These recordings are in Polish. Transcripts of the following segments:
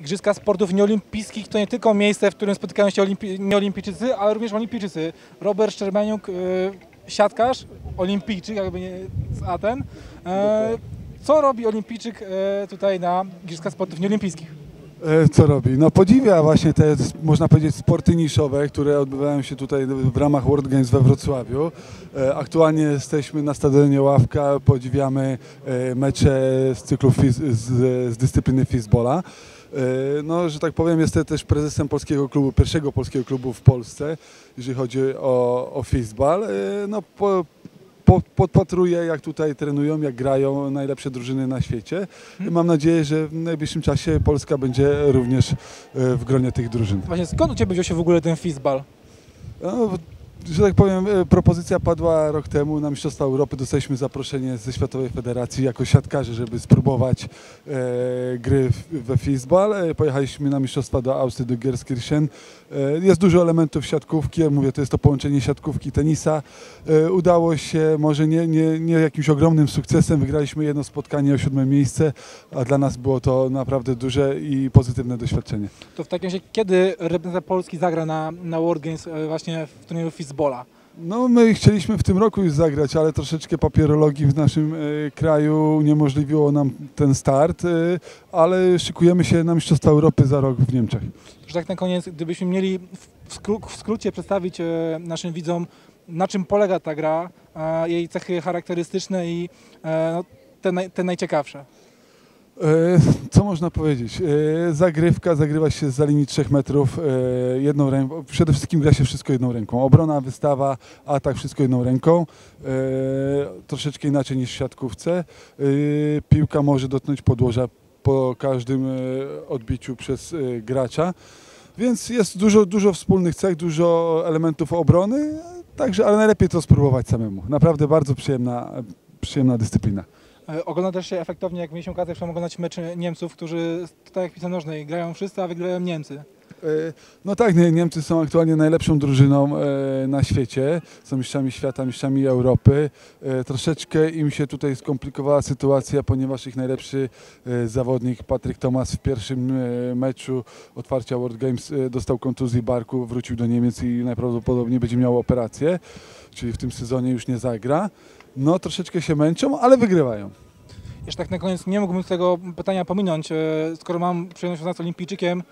Igrzyska Sportów Nieolimpijskich to nie tylko miejsce, w którym spotykają się olimpi- nieolimpijczycy, ale również olimpijczycy. Robert Szczerbaniuk, y, siatkarz, olimpijczyk jakby nie z Aten. E, co robi olimpijczyk e, tutaj na Igrzyskach Sportów Nieolimpijskich? E, Co robi? No podziwia właśnie te, można powiedzieć, sporty niszowe, które odbywają się tutaj w ramach World Games we Wrocławiu. E, Aktualnie jesteśmy na stadionie Ławka, podziwiamy e, mecze z cyklu fiz, z, z dyscypliny fizbola. No, że tak powiem, jestem też prezesem polskiego klubu, pierwszego polskiego klubu w Polsce, jeżeli chodzi o, o fizbal. No, po, podpatruję, jak tutaj trenują, jak grają najlepsze drużyny na świecie. Mam nadzieję, że w najbliższym czasie Polska będzie również e, w gronie tych drużyn. Właśnie skąd u Ciebie wziął się w ogóle ten fizbal? No, że tak powiem, e, propozycja padła rok temu na Mistrzostwa Europy. Dostaliśmy zaproszenie ze Światowej Federacji jako siatkarze, żeby spróbować e, gry we Fizbal. E, pojechaliśmy na Mistrzostwa do Austrii, do Gerskirchen. E, jest dużo elementów siatkówki. Mówię, to jest to połączenie siatkówki tenisa. E, udało się, może nie, nie, nie jakimś ogromnym sukcesem. Wygraliśmy jedno spotkanie o siódme miejsce, a dla nas było to naprawdę duże i pozytywne doświadczenie. To w takim razie, kiedy reprezentacja Polski zagra na, na World Games e, właśnie w turnieju No my chcieliśmy w tym roku już zagrać, ale troszeczkę papierologii w naszym e, kraju uniemożliwiło nam ten start, e, ale szykujemy się na Mistrzostwa Europy za rok w Niemczech. Że tak na koniec, gdybyśmy mieli w, skró- w skrócie przedstawić e, naszym widzom, na czym polega ta gra, jej cechy charakterystyczne i no, te, naj, te najciekawsze. E, Co można powiedzieć? E, Zagrywka, zagrywa się za linii 3 metrów e, jedną ręką. Przede wszystkim gra się wszystko jedną ręką. Obrona, wystawa, atak, wszystko jedną ręką. Troszeczkę inaczej niż w siatkówce. Piłka może dotknąć podłoża po każdym odbiciu przez gracza. Więc jest dużo, dużo wspólnych cech, dużo elementów obrony, także, ale najlepiej to spróbować samemu. Naprawdę bardzo przyjemna, przyjemna dyscyplina. E, Ogląda też się efektownie, jak mieliśmy okazję wczoraj oglądać mecze Niemców, którzy, tak jak piłce nożnej, grają wszyscy, a wygrywają Niemcy. E, No tak, nie, Niemcy są aktualnie najlepszą drużyną e, na świecie. Są mistrzami świata, mistrzami Europy. E, Troszeczkę im się tutaj skomplikowała sytuacja, ponieważ ich najlepszy zawodnik Patryk Tomas w pierwszym meczu otwarcia World Games dostał kontuzji barku, wrócił do Niemiec i najprawdopodobniej będzie miał operację, czyli w tym sezonie już nie zagra. No troszeczkę się męczą, ale wygrywają. Jeszcze tak na koniec nie mógłbym tego pytania pominąć, skoro mam przyjemność z olimpijczykiem.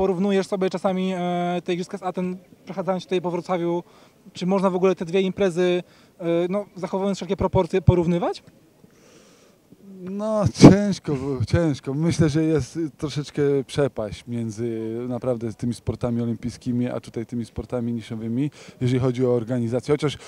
Porównujesz sobie czasami e, te igrzyska z Aten, przechadzając się tutaj po Wrocławiu, czy można w ogóle te dwie imprezy, e, no, zachowując wszelkie proporcje, porównywać? No ciężko, ciężko. Myślę, że jest troszeczkę przepaść między naprawdę tymi sportami olimpijskimi, a tutaj tymi sportami niszowymi, jeżeli chodzi o organizację. Chociaż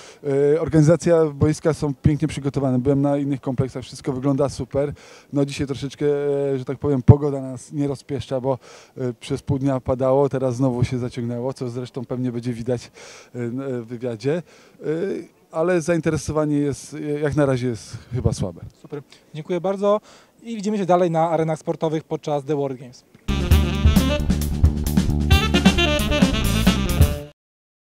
e, organizacja boiska są pięknie przygotowane. Byłem na innych kompleksach, wszystko wygląda super. No dzisiaj troszeczkę, e, że tak powiem, pogoda nas nie rozpieszcza, bo e, przez pół dnia padało, teraz znowu się zaciągnęło, co zresztą pewnie będzie widać w wywiadzie. Ale zainteresowanie jest, jak na razie jest chyba słabe. Super. Dziękuję bardzo i widzimy się dalej na arenach sportowych podczas The World Games.